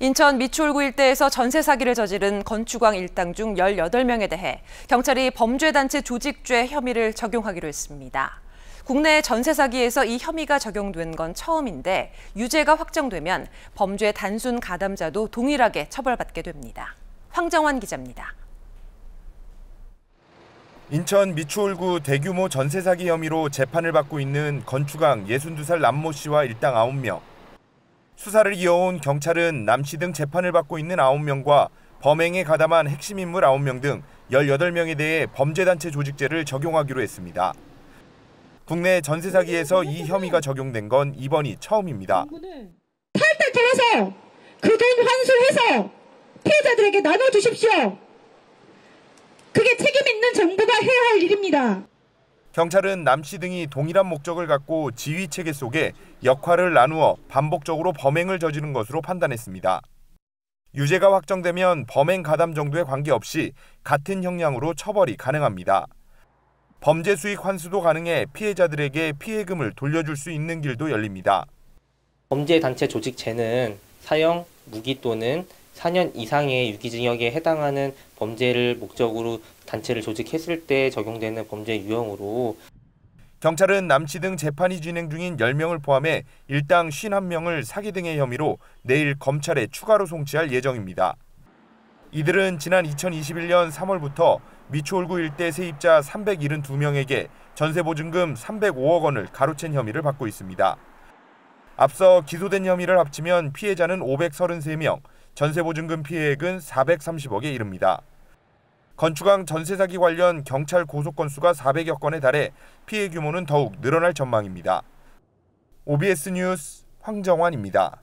인천 미추홀구 일대에서 전세 사기를 저지른 건축왕 일당 중 18명에 대해 경찰이 범죄단체 조직죄 혐의를 적용하기로 했습니다. 국내 전세 사기에서 이 혐의가 적용된 건 처음인데 유죄가 확정되면 범죄 단순 가담자도 동일하게 처벌받게 됩니다. 황정환 기자입니다. 인천 미추홀구 대규모 전세 사기 혐의로 재판을 받고 있는 건축왕 62살 남모 씨와 일당 9명. 수사를 이어온 경찰은 남씨 등 재판을 받고 있는 9명과 범행에 가담한 핵심 인물 9명 등 18명에 대해 범죄단체 조직죄를 적용하기로 했습니다. 국내 전세 사기에서 이 혐의가 적용된 건 이번이 처음입니다. 탈탈탈해서 그 돈 환수해서 피해자들에게 나눠 주십시오. 그게 책임 있는 정부가 해야 할 일입니다. 경찰은 남씨 등이 동일한 목적을 갖고 지휘 체계 속에 역할을 나누어 반복적으로 범행을 저지른 것으로 판단했습니다. 유죄가 확정되면 범행 가담 정도에 관계없이 같은 형량으로 처벌이 가능합니다. 범죄 수익 환수도 가능해 피해자들에게 피해금을 돌려줄 수 있는 길도 열립니다. 범죄 단체 조직죄는 사형, 무기 또는 4년 이상의 유기징역에 해당하는 범죄를 목적으로 단체를 조직했을 때 적용되는 범죄 유형으로 경찰은 남씨 등 재판이 진행 중인 10명을 포함해 일당 51명을 사기 등의 혐의로 내일 검찰에 추가로 송치할 예정입니다. 이들은 지난 2021년 3월부터 미추홀구 일대 세입자 372명에게 전세보증금 305억 원을 가로챈 혐의를 받고 있습니다. 앞서 기소된 혐의를 합치면 피해자는 533명, 전세보증금 피해액은 430억에 이릅니다. 건축왕 전세 사기 관련 경찰 고소 건수가 400여 건에 달해 피해 규모는 더욱 늘어날 전망입니다. OBS 뉴스 황정환입니다.